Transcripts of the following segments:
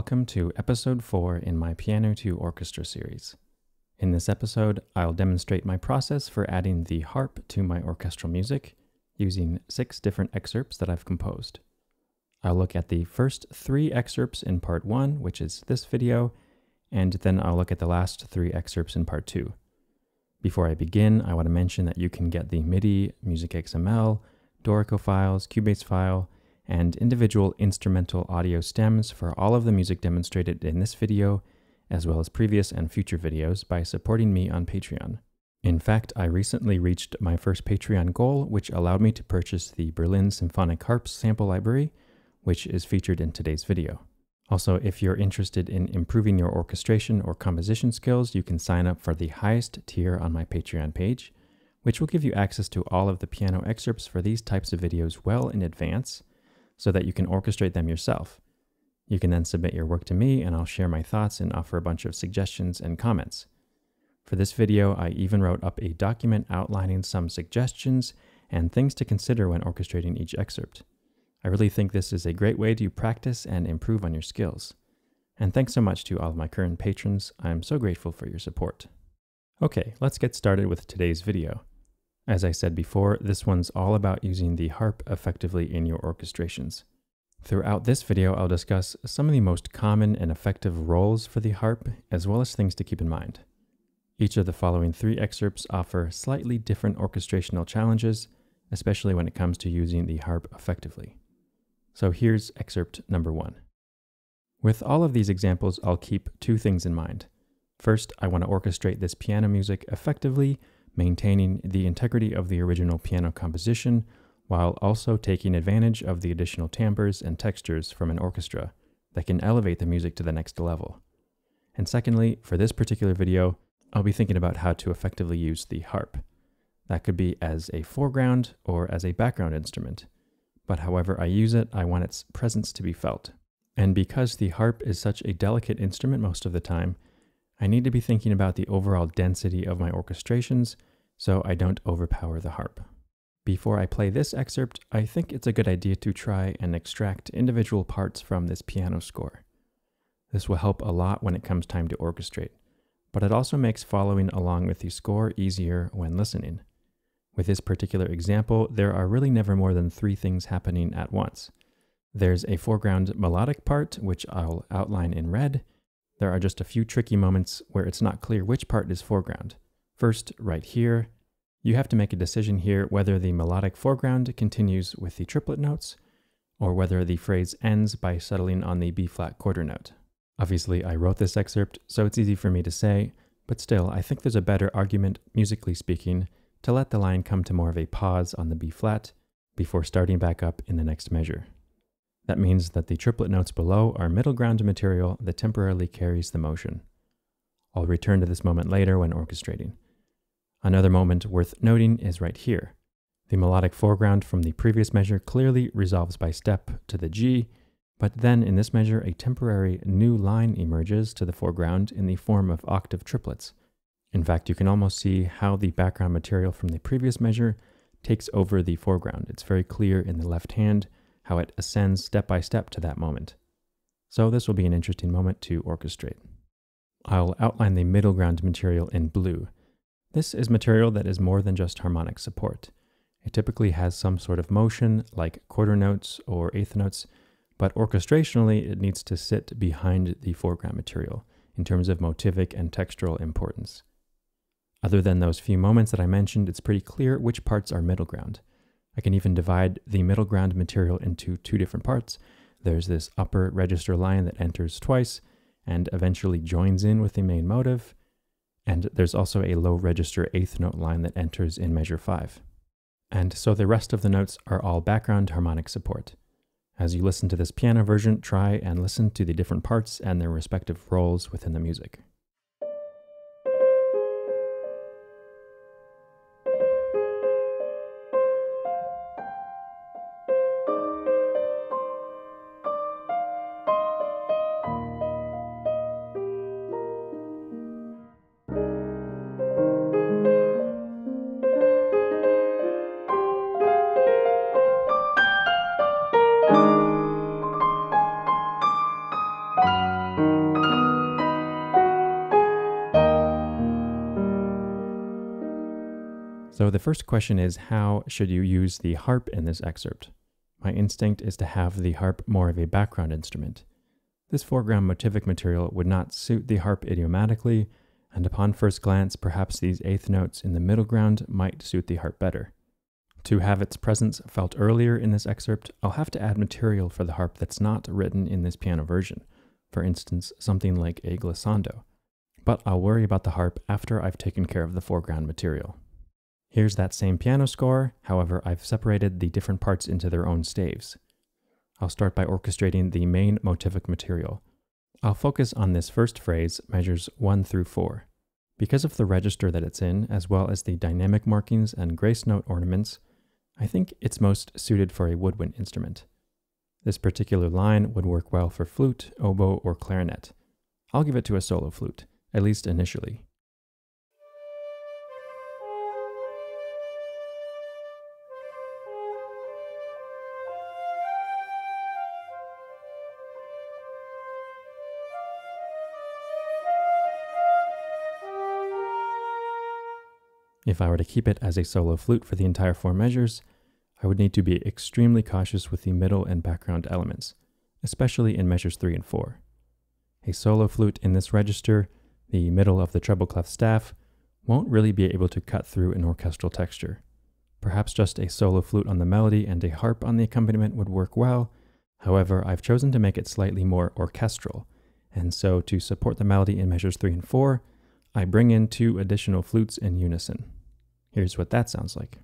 welcome to episode 4 in my Piano to Orchestra series. In this episode, I'll demonstrate my process for adding the harp to my orchestral music using six different excerpts that I've composed. I'll look at the first three excerpts in part 1, which is this video, and then I'll look at the last three excerpts in part 2. Before I begin, I want to mention that you can get the MIDI, Music XML, Dorico files, Cubase file, and individual instrumental audio stems for all of the music demonstrated in this video, as well as previous and future videos by supporting me on Patreon. In fact, I recently reached my first Patreon goal, which allowed me to purchase the Berlin Symphonic Harps sample library, which is featured in today's video. Also, if you're interested in improving your orchestration or composition skills, you can sign up for the highest tier on my Patreon page, which will give you access to all of the piano excerpts for these types of videos well in advance, so that you can orchestrate them yourself. You can then submit your work to me and I'll share my thoughts and offer a bunch of suggestions and comments. For this video, I even wrote up a document outlining some suggestions and things to consider when orchestrating each excerpt. I really think this is a great way to practice and improve on your skills. And thanks so much to all of my current patrons. I'm so grateful for your support. Okay, let's get started with today's video. As I said before, this one's all about using the harp effectively in your orchestrations. Throughout this video, I'll discuss some of the most common and effective roles for the harp, as well as things to keep in mind. Each of the following three excerpts offer slightly different orchestrational challenges, especially when it comes to using the harp effectively. So here's excerpt number one. With all of these examples, I'll keep two things in mind. First, I want to orchestrate this piano music effectively maintaining the integrity of the original piano composition while also taking advantage of the additional timbres and textures from an orchestra that can elevate the music to the next level. And secondly, for this particular video, I'll be thinking about how to effectively use the harp. That could be as a foreground or as a background instrument, but however I use it, I want its presence to be felt. And because the harp is such a delicate instrument most of the time, I need to be thinking about the overall density of my orchestrations so I don't overpower the harp. Before I play this excerpt, I think it's a good idea to try and extract individual parts from this piano score. This will help a lot when it comes time to orchestrate, but it also makes following along with the score easier when listening. With this particular example, there are really never more than three things happening at once. There's a foreground melodic part, which I'll outline in red, there are just a few tricky moments where it's not clear which part is foreground. First, right here, you have to make a decision here whether the melodic foreground continues with the triplet notes or whether the phrase ends by settling on the B flat quarter note. Obviously, I wrote this excerpt, so it's easy for me to say, but still, I think there's a better argument, musically speaking, to let the line come to more of a pause on the B flat before starting back up in the next measure. That means that the triplet notes below are middle ground material that temporarily carries the motion. I'll return to this moment later when orchestrating. Another moment worth noting is right here. The melodic foreground from the previous measure clearly resolves by step to the G, but then in this measure a temporary new line emerges to the foreground in the form of octave triplets. In fact, you can almost see how the background material from the previous measure takes over the foreground. It's very clear in the left hand, how it ascends step by step to that moment. So this will be an interesting moment to orchestrate. I'll outline the middle ground material in blue. This is material that is more than just harmonic support. It typically has some sort of motion, like quarter notes or eighth notes, but orchestrationally it needs to sit behind the foreground material in terms of motivic and textural importance. Other than those few moments that I mentioned, it's pretty clear which parts are middle ground. I can even divide the middle ground material into two different parts. There's this upper register line that enters twice and eventually joins in with the main motive. And there's also a low register eighth note line that enters in measure 5. And so the rest of the notes are all background harmonic support. As you listen to this piano version, try and listen to the different parts and their respective roles within the music. First question is how should you use the harp in this excerpt? My instinct is to have the harp more of a background instrument. This foreground motivic material would not suit the harp idiomatically, and upon first glance, perhaps these eighth notes in the middle ground might suit the harp better. To have its presence felt earlier in this excerpt, I'll have to add material for the harp that's not written in this piano version, for instance, something like a glissando. But I'll worry about the harp after I've taken care of the foreground material. Here's that same piano score, however, I've separated the different parts into their own staves. I'll start by orchestrating the main motivic material. I'll focus on this first phrase, measures 1 through 4. Because of the register that it's in, as well as the dynamic markings and grace note ornaments, I think it's most suited for a woodwind instrument. This particular line would work well for flute, oboe, or clarinet. I'll give it to a solo flute, at least initially. If I were to keep it as a solo flute for the entire four measures, I would need to be extremely cautious with the middle and background elements, especially in measures 3 and 4. A solo flute in this register, the middle of the treble clef staff, won't really be able to cut through an orchestral texture. Perhaps just a solo flute on the melody and a harp on the accompaniment would work well. However, I've chosen to make it slightly more orchestral, and so to support the melody in measures 3 and 4, I bring in two additional flutes in unison. Here's what that sounds like.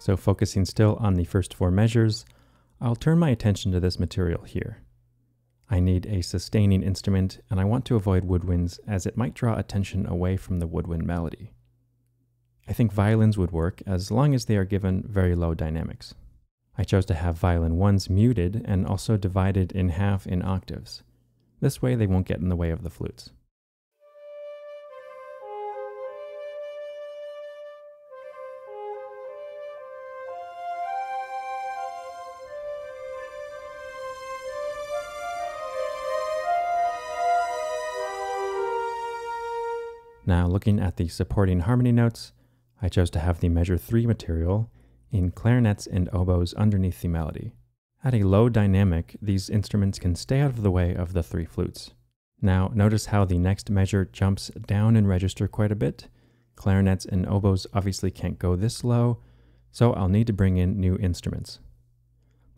So focusing still on the first four measures, I'll turn my attention to this material here. I need a sustaining instrument and I want to avoid woodwinds as it might draw attention away from the woodwind melody. I think violins would work as long as they are given very low dynamics. I chose to have violin 1s muted and also divided in half in octaves. This way they won't get in the way of the flutes. Now looking at the supporting harmony notes, I chose to have the measure 3 material in clarinets and oboes underneath the melody. At a low dynamic, these instruments can stay out of the way of the three flutes. Now, notice how the next measure jumps down in register quite a bit. Clarinets and oboes obviously can't go this low, so I'll need to bring in new instruments.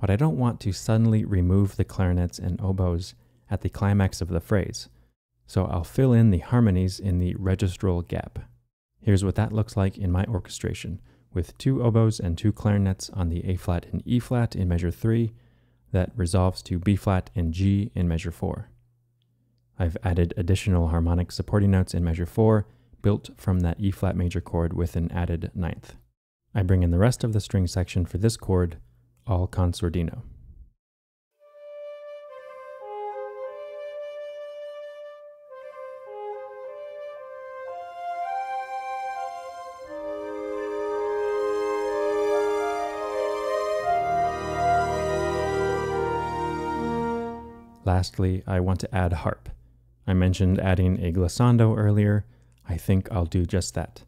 But I don't want to suddenly remove the clarinets and oboes at the climax of the phrase, so I'll fill in the harmonies in the registral gap. Here's what that looks like in my orchestration, with two oboes and two clarinets on the A flat and E flat in measure 3, that resolves to B flat and G in measure 4. I've added additional harmonic supporting notes in measure 4, built from that E flat major chord with an added ninth. I bring in the rest of the string section for this chord, all con sordino. Lastly, I want to add harp. I mentioned adding a glissando earlier. I think I'll do just that.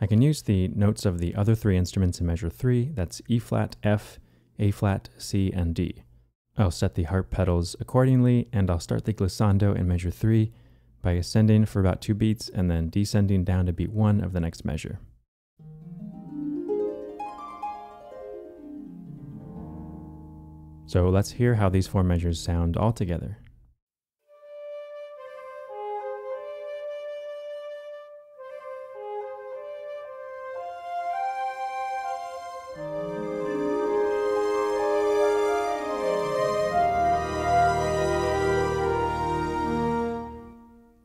I can use the notes of the other three instruments in measure 3, that's E flat, F, A flat, C, and D. I'll set the harp pedals accordingly, and I'll start the glissando in measure 3 by ascending for about 2 beats and then descending down to beat 1 of the next measure. So let's hear how these four measures sound all together.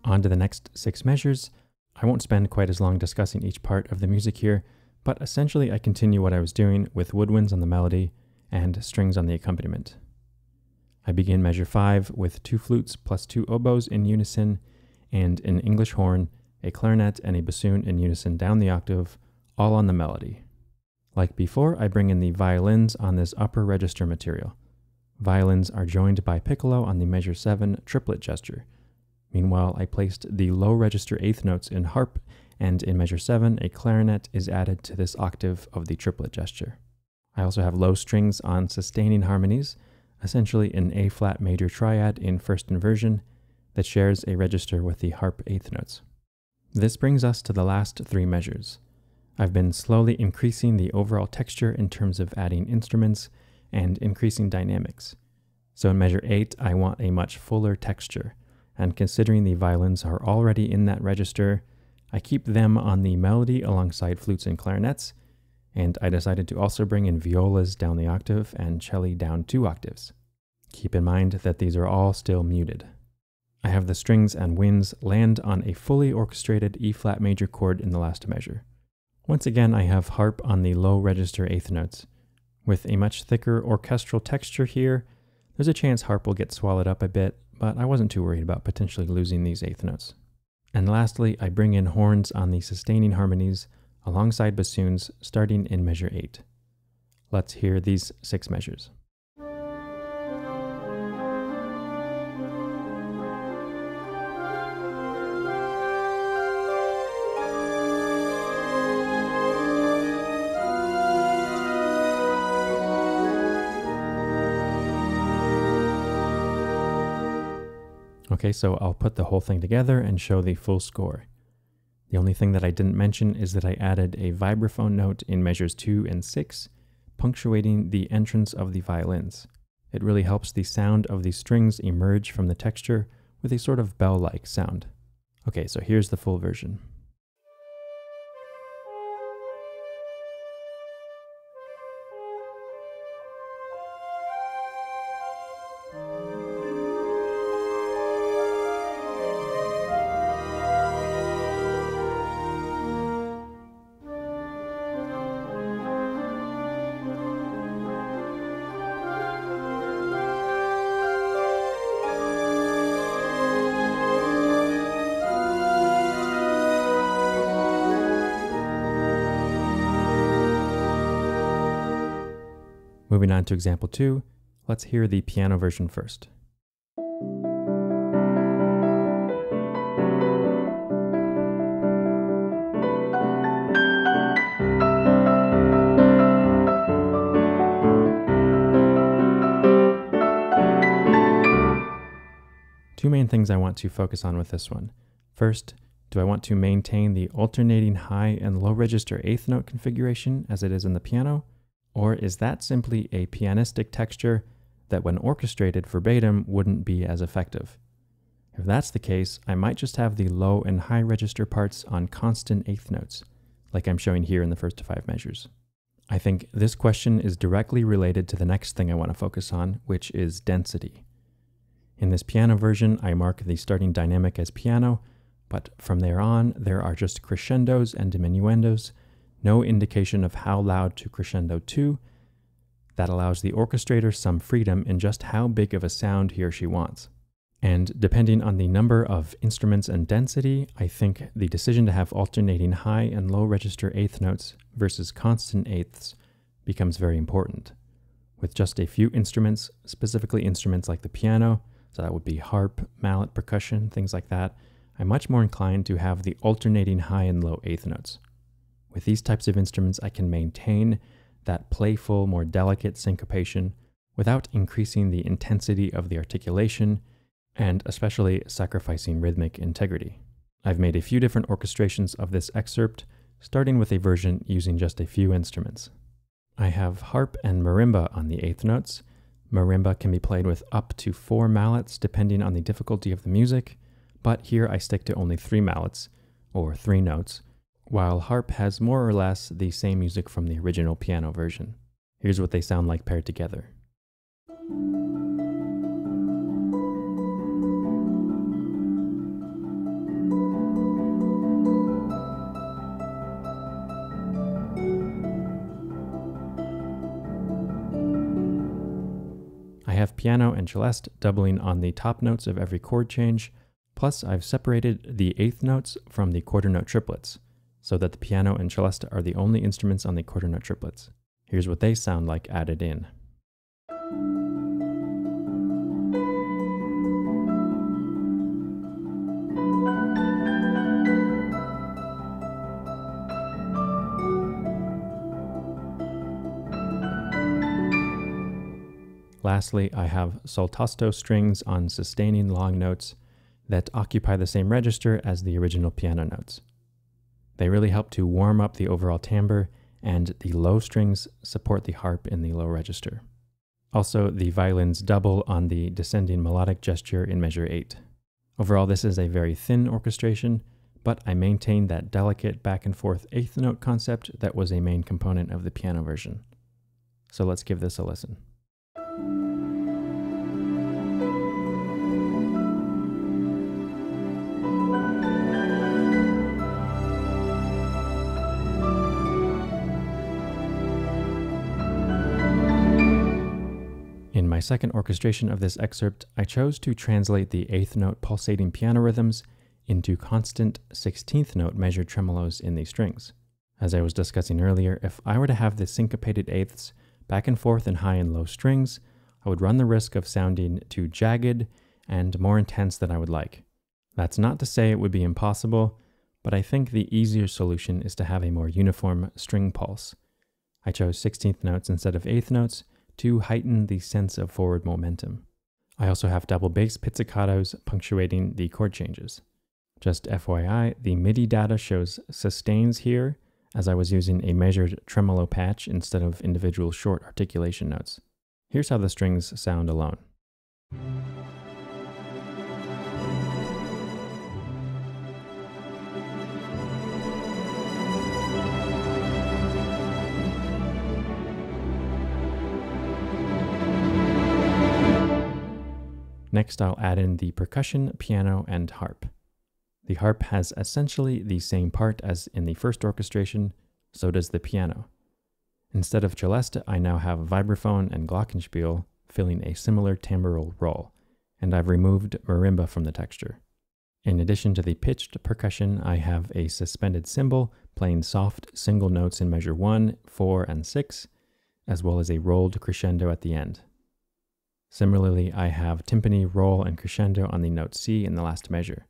On to the next six measures. I won't spend quite as long discussing each part of the music here, but essentially I continue what I was doing with woodwinds on the melody and strings on the accompaniment. I begin measure 5 with two flutes plus two oboes in unison and an English horn a clarinet, and a bassoon in unison down the octave, all on the melody. Like before, I bring in the violins on this upper register material. Violins are joined by piccolo on the measure 7 triplet gesture. Meanwhile, I placed the low register eighth notes in harp, and in measure 7, a clarinet is added to this octave of the triplet gesture. I also have low strings on sustaining harmonies, essentially an A flat major triad in first inversion that shares a register with the harp eighth notes. This brings us to the last three measures. I've been slowly increasing the overall texture in terms of adding instruments and increasing dynamics. So in measure 8, I want a much fuller texture, and considering the violins are already in that register, I keep them on the melody alongside flutes and clarinets, and I decided to also bring in violas down the octave and celli down two octaves. Keep in mind that these are all still muted. I have the strings and winds land on a fully orchestrated E flat major chord in the last measure. Once again, I have harp on the low register eighth notes. With a much thicker orchestral texture here, there's a chance harp will get swallowed up a bit, but I wasn't too worried about potentially losing these eighth notes. And lastly, I bring in horns on the sustaining harmonies alongside bassoons starting in measure 8. Let's hear these six measures. Okay, so I'll put the whole thing together and show the full score. The only thing that I didn't mention is that I added a vibraphone note in measures 2 and 6, punctuating the entrance of the violins. It really helps the sound of the strings emerge from the texture with a sort of bell-like sound. Okay, so here's the full version. Moving on to example 2, let's hear the piano version first. Two main things I want to focus on with this one. First, do I want to maintain the alternating high and low register eighth note configuration as it is in the piano? Or is that simply a pianistic texture that when orchestrated verbatim wouldn't be as effective? If that's the case, I might just have the low and high register parts on constant eighth notes, like I'm showing here in the first five measures. I think this question is directly related to the next thing I want to focus on, which is density. In this piano version, I mark the starting dynamic as piano, but from there on, there are just crescendos and diminuendos, no indication of how loud to crescendo to. That allows the orchestrator some freedom in just how big of a sound he or she wants. And depending on the number of instruments and density, I think the decision to have alternating high and low register eighth notes versus constant eighths becomes very important. With just a few instruments, specifically instruments like the piano, so that would be harp, mallet, percussion, things like that, I'm much more inclined to have the alternating high and low eighth notes. With these types of instruments, I can maintain that playful, more delicate syncopation without increasing the intensity of the articulation and especially sacrificing rhythmic integrity. I've made a few different orchestrations of this excerpt, starting with a version using just a few instruments. I have harp and marimba on the eighth notes. Marimba can be played with up to four mallets depending on the difficulty of the music, but here I stick to only three mallets, or three notes, while harp has more or less the same music from the original piano version. Here's what they sound like paired together. I have piano and celeste doubling on the top notes of every chord change, Plus, I've separated the eighth notes from the quarter note triplets, so that the piano and celesta are the only instruments on the quarter note triplets. Here's what they sound like added in. Lastly, I have sul tasto strings on sustaining long notes that occupy the same register as the original piano notes. They really help to warm up the overall timbre, and the low strings support the harp in the low register. Also, the violins double on the descending melodic gesture in measure 8. Overall, this is a very thin orchestration, but I maintain that delicate back and forth eighth note concept that was a main component of the piano version. So let's give this a listen. Second orchestration of this excerpt, I chose to translate the eighth note pulsating piano rhythms into constant 16th note measured tremolos in the strings. As I was discussing earlier, if I were to have the syncopated eighths back and forth in high and low strings, I would run the risk of sounding too jagged and more intense than I would like. That's not to say it would be impossible, but I think the easier solution is to have a more uniform string pulse. I chose 16th notes instead of 8th notes to heighten the sense of forward momentum. I also have double bass pizzicatos punctuating the chord changes. Just FYI, the MIDI data shows sustains here as I was using a measured tremolo patch instead of individual short articulation notes. Here's how the strings sound alone. Next, I'll add in the percussion, piano, and harp. The harp has essentially the same part as in the first orchestration, so does the piano. Instead of celesta, I now have vibraphone and glockenspiel filling a similar timbral role, and I've removed marimba from the texture. In addition to the pitched percussion, I have a suspended cymbal playing soft single notes in measure 1, 4, and 6, as well as a rolled crescendo at the end. Similarly, I have timpani, roll, and crescendo on the note C in the last measure.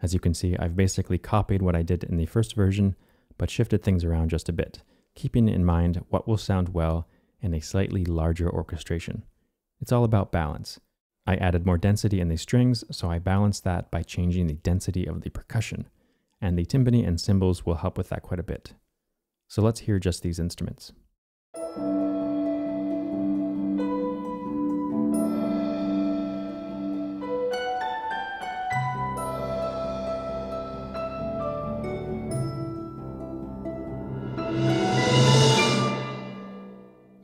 As you can see, I've basically copied what I did in the first version, but shifted things around just a bit, keeping in mind what will sound well in a slightly larger orchestration. It's all about balance. I added more density in the strings, so I balanced that by changing the density of the percussion, and the timpani and cymbals will help with that quite a bit. So let's hear just these instruments.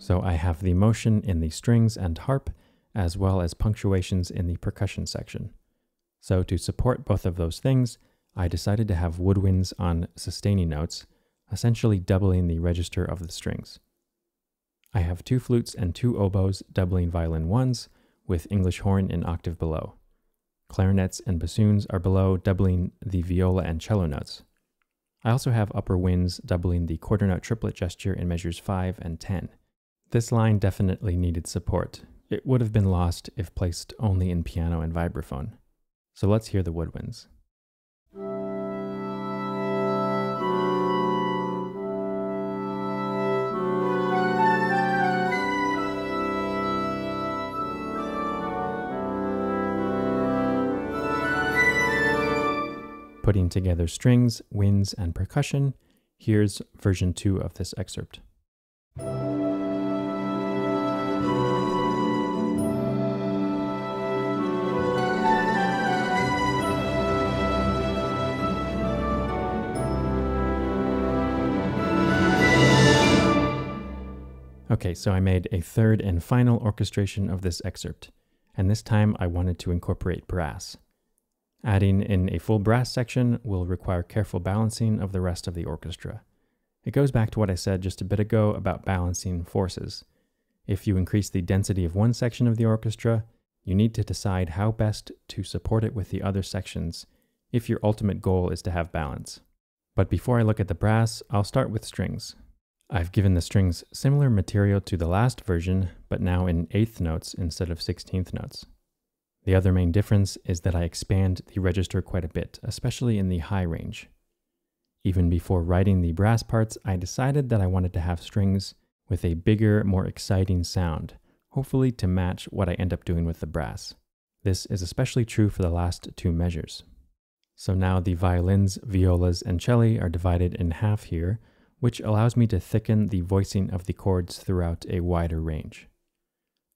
So I have the motion in the strings and harp, as well as punctuations in the percussion section. So to support both of those things, I decided to have woodwinds on sustaining notes, essentially doubling the register of the strings. I have two flutes and two oboes doubling violin ones, with English horn in octave below. Clarinets and bassoons are below, doubling the viola and cello notes. I also have upper winds doubling the quarter note triplet gesture in measures 5 and 10. This line definitely needed support. It would have been lost if placed only in piano and vibraphone. So let's hear the woodwinds. Putting together strings, winds, and percussion, here's version 2 of this excerpt. Okay, so I made a third and final orchestration of this excerpt, and this time I wanted to incorporate brass. Adding in a full brass section will require careful balancing of the rest of the orchestra. It goes back to what I said just a bit ago about balancing forces. If you increase the density of one section of the orchestra, You need to decide how best to support it with the other sections if your ultimate goal is to have balance. But before I look at the brass, I'll start with strings. I've given the strings similar material to the last version, but now in eighth notes instead of 16th notes. The other main difference is that I expand the register quite a bit, especially in the high range. Even before writing the brass parts, I decided that I wanted to have strings with a bigger, more exciting sound, hopefully to match what I end up doing with the brass. This is especially true for the last two measures. So now the violins, violas, and celli are divided in half here, which allows me to thicken the voicing of the chords throughout a wider range.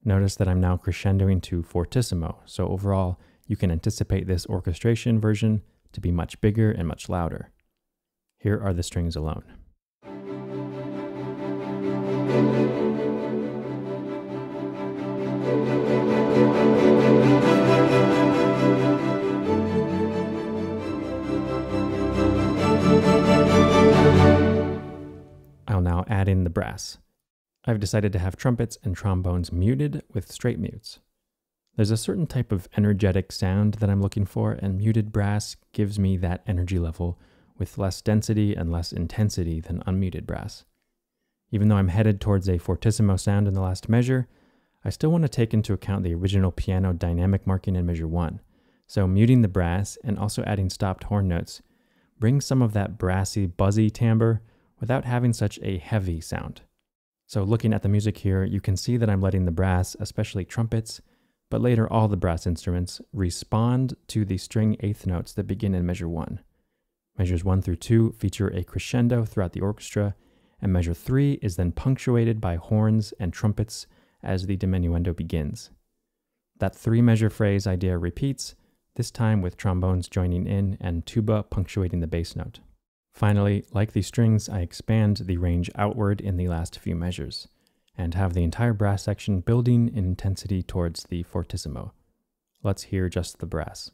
Notice that I'm now crescendoing to fortissimo, so overall you can anticipate this orchestration version to be much bigger and much louder. Here are the strings alone. Now add in the brass. I've decided to have trumpets and trombones muted with straight mutes. There's a certain type of energetic sound that I'm looking for, and muted brass gives me that energy level with less density and less intensity than unmuted brass. Even though I'm headed towards a fortissimo sound in the last measure, I still want to take into account the original piano dynamic marking in measure 1. So muting the brass and also adding stopped horn notes brings some of that brassy, buzzy timbre without having such a heavy sound. So looking at the music here, you can see that I'm letting the brass, especially trumpets, but later all the brass instruments, respond to the string eighth notes that begin in measure 1. Measures 1 through 2 feature a crescendo throughout the orchestra, and measure 3 is then punctuated by horns and trumpets as the diminuendo begins. That three measure phrase idea repeats, this time with trombones joining in and tuba punctuating the bass note. Finally, like the strings, I expand the range outward in the last few measures, and have the entire brass section building in intensity towards the fortissimo. Let's hear just the brass.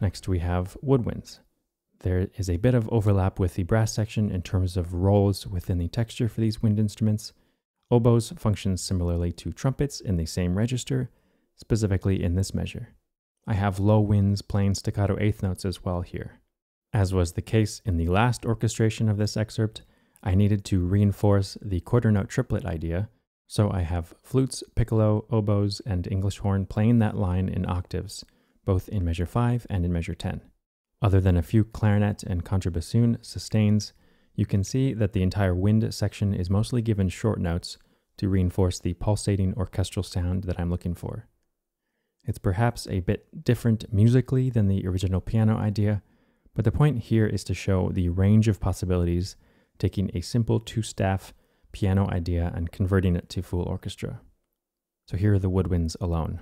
Next we have woodwinds. There is a bit of overlap with the brass section in terms of roles within the texture for these wind instruments. Oboes function similarly to trumpets in the same register, specifically in this measure. I have low winds playing staccato eighth notes as well here. As was the case in the last orchestration of this excerpt, I needed to reinforce the quarter note triplet idea, so I have flutes, piccolo, oboes, and English horn playing that line in octaves, both in measure 5 and in measure 10. Other than a few clarinet and contrabassoon sustains, you can see that the entire wind section is mostly given short notes to reinforce the pulsating orchestral sound that I'm looking for. It's perhaps a bit different musically than the original piano idea, but the point here is to show the range of possibilities taking a simple two staff piano idea and converting it to full orchestra. So here are the woodwinds alone.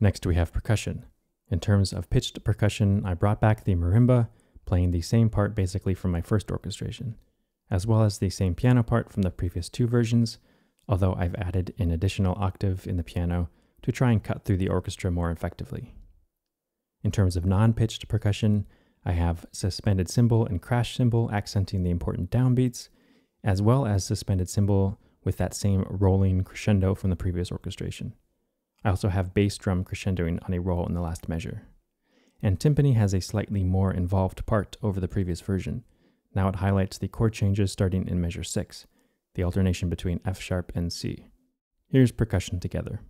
Next, we have percussion. In terms of pitched percussion, I brought back the marimba, playing the same part basically from my first orchestration, as well as the same piano part from the previous two versions, although I've added an additional octave in the piano to try and cut through the orchestra more effectively. In terms of non pitched percussion, I have suspended cymbal and crash cymbal accenting the important downbeats, as well as suspended cymbal with that same rolling crescendo from the previous orchestration. I also have bass drum crescendoing on a roll in the last measure. And timpani has a slightly more involved part over the previous version. Now it highlights the chord changes starting in measure 6, the alternation between F sharp and C. Here's percussion together.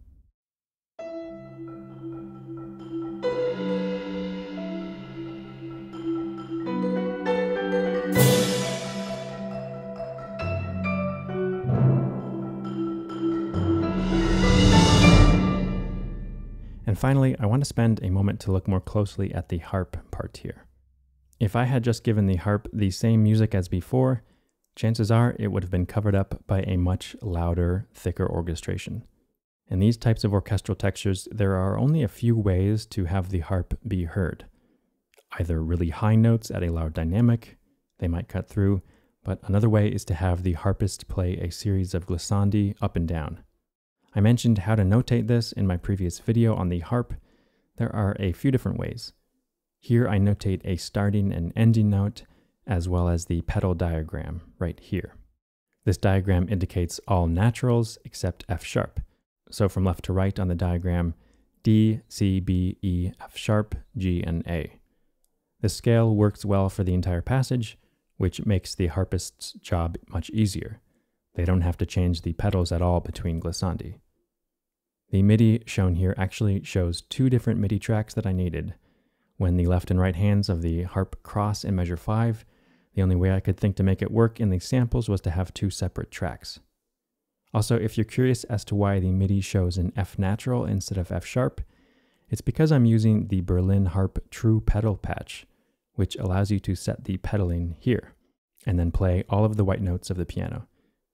And finally, I want to spend a moment to look more closely at the harp part here. If I had just given the harp the same music as before, chances are it would have been covered up by a much louder, thicker orchestration. In these types of orchestral textures, there are only a few ways to have the harp be heard. Either really high notes at a loud dynamic, they might cut through, but another way is to have the harpist play a series of glissandi up and down. I mentioned how to notate this in my previous video on the harp. There are a few different ways. Here I notate a starting and ending note, as well as the pedal diagram right here. This diagram indicates all naturals except F sharp. So from left to right on the diagram, D, C, B, E, F sharp, G, and A. This scale works well for the entire passage, which makes the harpist's job much easier. They don't have to change the pedals at all between glissandi. The MIDI shown here actually shows two different MIDI tracks that I needed. When the left and right hands of the harp cross in measure 5, the only way I could think to make it work in the samples was to have two separate tracks. Also, if you're curious as to why the MIDI shows an F natural instead of F sharp, it's because I'm using the Berlin Harp True Pedal Patch, which allows you to set the pedaling here, and then play all of the white notes of the piano.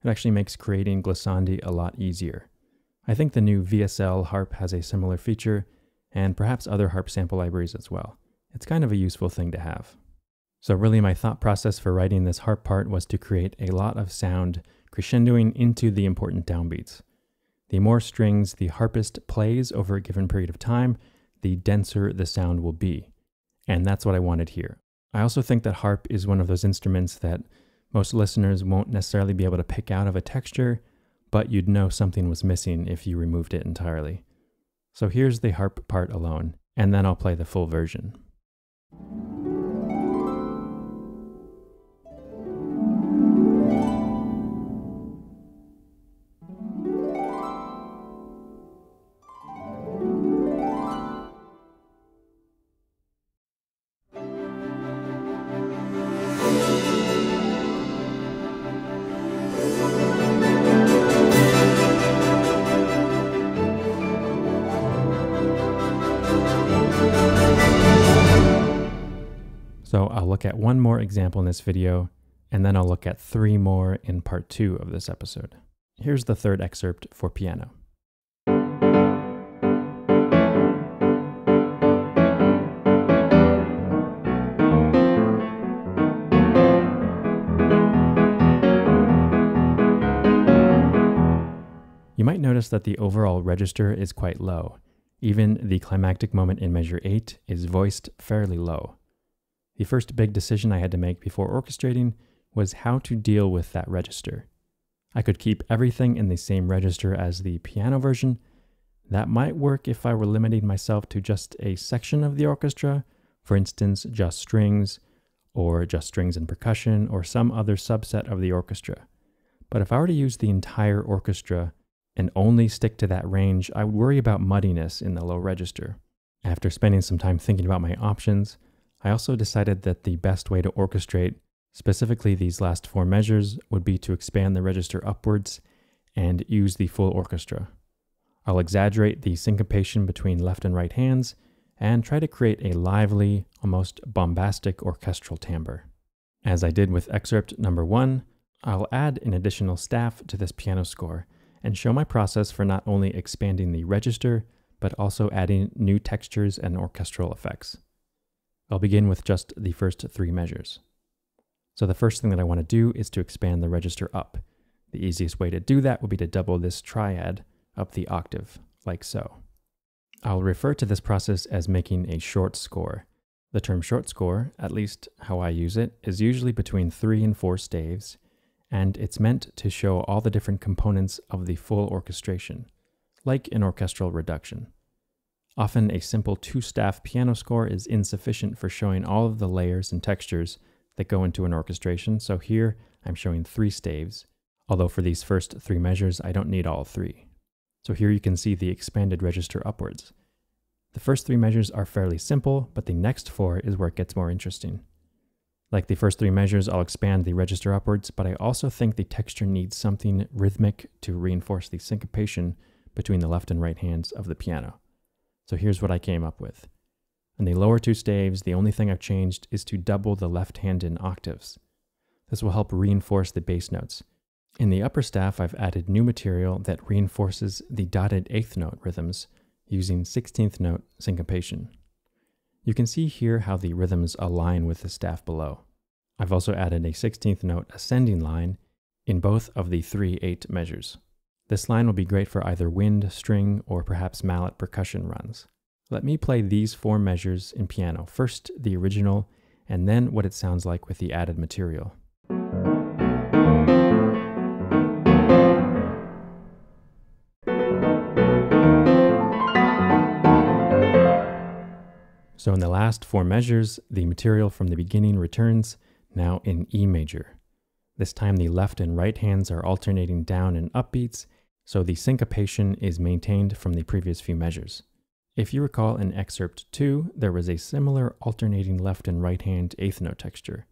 It actually makes creating glissandi a lot easier. I think the new VSL harp has a similar feature, and perhaps other harp sample libraries as well. It's kind of a useful thing to have. So really my thought process for writing this harp part was to create a lot of sound crescendoing into the important downbeats. The more strings the harpist plays over a given period of time, the denser the sound will be. And that's what I wanted here. I also think that harp is one of those instruments that most listeners won't necessarily be able to pick out of a texture, but you'd know something was missing if you removed it entirely. So here's the harp part alone, and then I'll play the full version. Example in this video, and then I'll look at three more in part two of this episode. Here's the third excerpt for piano. You might notice that the overall register is quite low. Even the climactic moment in measure 8 is voiced fairly low. The first big decision I had to make before orchestrating was how to deal with that register. I could keep everything in the same register as the piano version. That might work if I were limiting myself to just a section of the orchestra, for instance, just strings, or just strings and percussion, or some other subset of the orchestra. But if I were to use the entire orchestra and only stick to that range, I would worry about muddiness in the low register. After spending some time thinking about my options, I also decided that the best way to orchestrate specifically these last four measures would be to expand the register upwards and use the full orchestra. I'll exaggerate the syncopation between left and right hands and try to create a lively, almost bombastic orchestral timbre. As I did with excerpt number one, I'll add an additional staff to this piano score and show my process for not only expanding the register, but also adding new textures and orchestral effects. I'll begin with just the first three measures. So the first thing that I want to do is to expand the register up. The easiest way to do that would be to double this triad up the octave, like so. I'll refer to this process as making a short score. The term short score, at least how I use it, is usually between three and four staves, and it's meant to show all the different components of the full orchestration, like an orchestral reduction. Often a simple two-staff piano score is insufficient for showing all of the layers and textures that go into an orchestration, so here I'm showing three staves, although for these first three measures I don't need all three. So here you can see the expanded register upwards. The first three measures are fairly simple, but the next four is where it gets more interesting. Like the first three measures, I'll expand the register upwards, but I also think the texture needs something rhythmic to reinforce the syncopation between the left and right hands of the piano. So here's what I came up with. In the lower two staves, the only thing I've changed is to double the left hand in octaves. This will help reinforce the bass notes. In the upper staff, I've added new material that reinforces the dotted eighth note rhythms using 16th note syncopation. You can see here how the rhythms align with the staff below. I've also added a 16th note ascending line in both of the 3-8 measures. This line will be great for either wind, string, or perhaps mallet percussion runs. Let me play these four measures in piano, first the original, and then what it sounds like with the added material. So in the last four measures, the material from the beginning returns, now in E major. This time the left and right hands are alternating down and upbeats, so the syncopation is maintained from the previous few measures. If you recall in excerpt 2, there was a similar alternating left and right hand eighth note texture.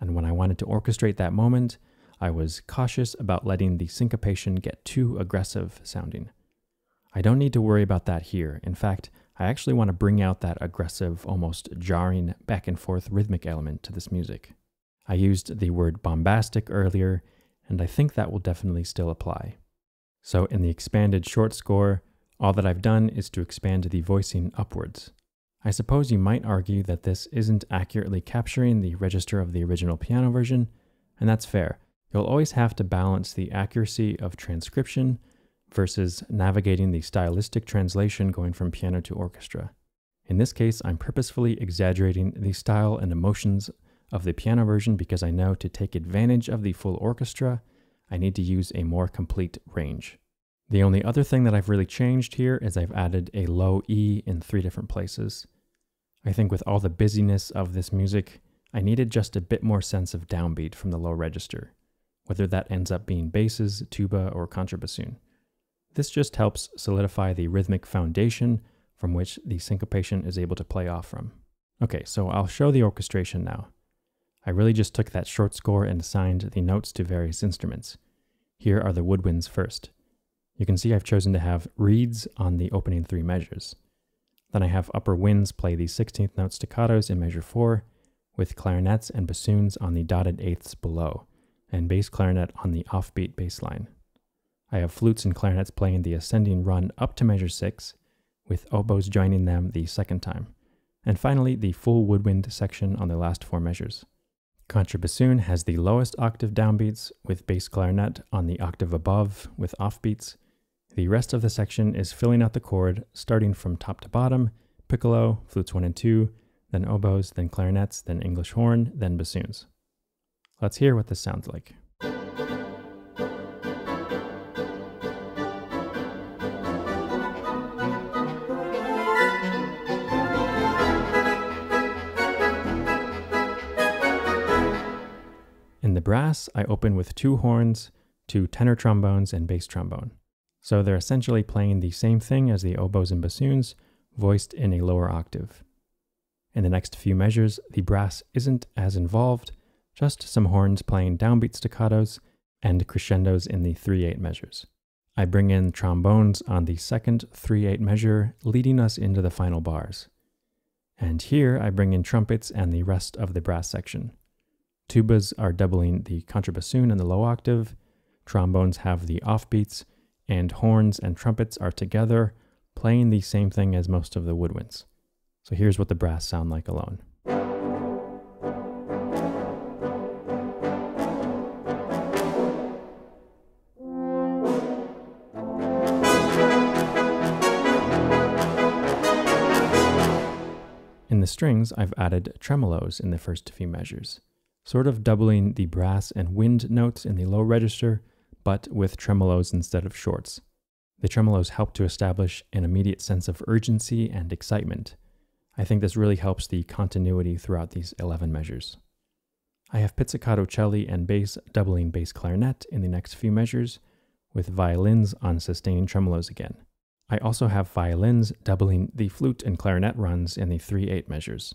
And when I wanted to orchestrate that moment, I was cautious about letting the syncopation get too aggressive sounding. I don't need to worry about that here. In fact, I actually want to bring out that aggressive, almost jarring back and forth rhythmic element to this music. I used the word bombastic earlier, and I think that will definitely still apply. So in the expanded short score, all that I've done is to expand the voicing upwards. I suppose you might argue that this isn't accurately capturing the register of the original piano version, and that's fair. You'll always have to balance the accuracy of transcription versus navigating the stylistic translation going from piano to orchestra. In this case, I'm purposefully exaggerating the style and emotions of the piano version because I know to take advantage of the full orchestra, I need to use a more complete range. The only other thing that I've really changed here is I've added a low E in three different places. I think with all the busyness of this music, I needed just a bit more sense of downbeat from the low register, whether that ends up being basses, tuba, or contrabassoon. This just helps solidify the rhythmic foundation from which the syncopation is able to play off from. Okay, so I'll show the orchestration now. I really just took that short score and assigned the notes to various instruments. Here are the woodwinds first. You can see I've chosen to have reeds on the opening three measures. Then I have upper winds play the 16th note staccatos in measure 4, with clarinets and bassoons on the dotted eighths below, and bass clarinet on the offbeat bass line. I have flutes and clarinets playing the ascending run up to measure 6, with oboes joining them the second time. And finally, the full woodwind section on the last four measures. Contrabassoon has the lowest octave downbeats, with bass clarinet on the octave above with offbeats. The rest of the section is filling out the chord, starting from top to bottom, piccolo, flutes 1 and 2, then oboes, then clarinets, then English horn, then bassoons. Let's hear what this sounds like. Brass, I open with two horns, two tenor trombones, and bass trombone. So they're essentially playing the same thing as the oboes and bassoons, voiced in a lower octave. In the next few measures, the brass isn't as involved, just some horns playing downbeat staccatos and crescendos in the 3-8 measures. I bring in trombones on the second 3-8 measure, leading us into the final bars. And here I bring in trumpets and the rest of the brass section. Tubas are doubling the contrabassoon and the low octave, trombones have the offbeats, and horns and trumpets are together, playing the same thing as most of the woodwinds. So here's what the brass sound like alone. In the strings, I've added tremolos in the first few measures sort of doubling the brass and wind notes in the low register, but with tremolos instead of shorts. The tremolos help to establish an immediate sense of urgency and excitement. I think this really helps the continuity throughout these 11 measures. I have pizzicato celli and bass doubling bass clarinet in the next few measures, with violins on sustaining tremolos again. I also have violins doubling the flute and clarinet runs in the 3-8 measures.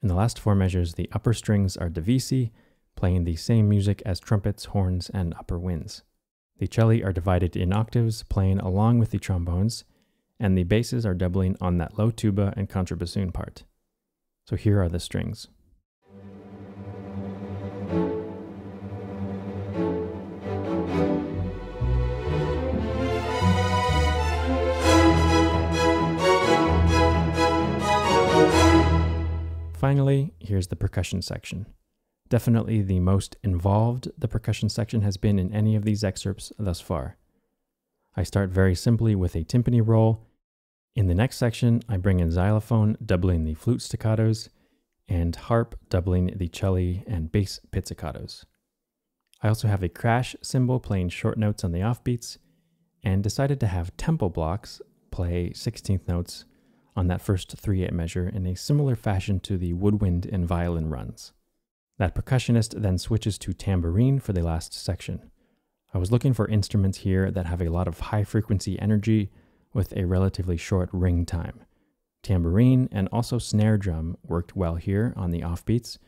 In the last four measures, the upper strings are divisi, playing the same music as trumpets, horns, and upper winds. The celli are divided in octaves, playing along with the trombones, and the basses are doubling on that low tuba and contrabassoon part. So here are the strings. Finally, here's the percussion section. Definitely the most involved the percussion section has been in any of these excerpts thus far. I start very simply with a timpani roll. In the next section, I bring in xylophone, doubling the flute staccatos, and harp, doubling the cello and bass pizzicatos. I also have a crash cymbal playing short notes on the offbeats, and decided to have temple blocks play 16th notes on that first 3-8 measure in a similar fashion to the woodwind and violin runs. That percussionist then switches to tambourine for the last section. I was looking for instruments here that have a lot of high frequency energy with a relatively short ring time. Tambourine and also snare drum worked well here on the offbeats,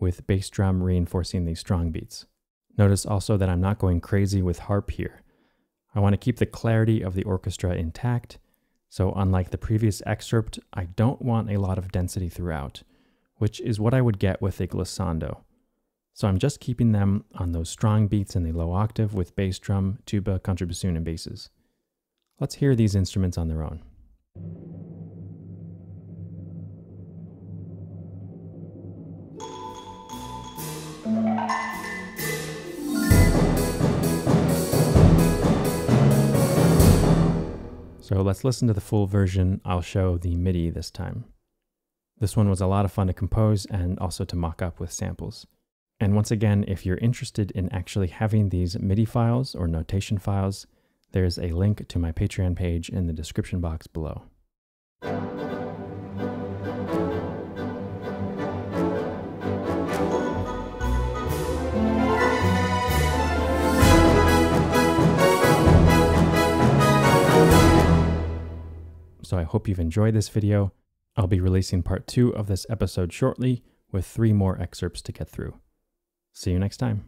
with bass drum reinforcing the strong beats. Notice also that I'm not going crazy with harp here. I want to keep the clarity of the orchestra intact, so unlike the previous excerpt, I don't want a lot of density throughout, which is what I would get with a glissando. So I'm just keeping them on those strong beats in the low octave with bass drum, tuba, contrabassoon, and basses. Let's hear these instruments on their own. So let's listen to the full version. I'll show the MIDI this time. This one was a lot of fun to compose and also to mock up with samples. And once again, if you're interested in actually having these MIDI files or notation files, there's a link to my Patreon page in the description box below. So I hope you've enjoyed this video. I'll be releasing part two of this episode shortly with three more excerpts to get through. See you next time.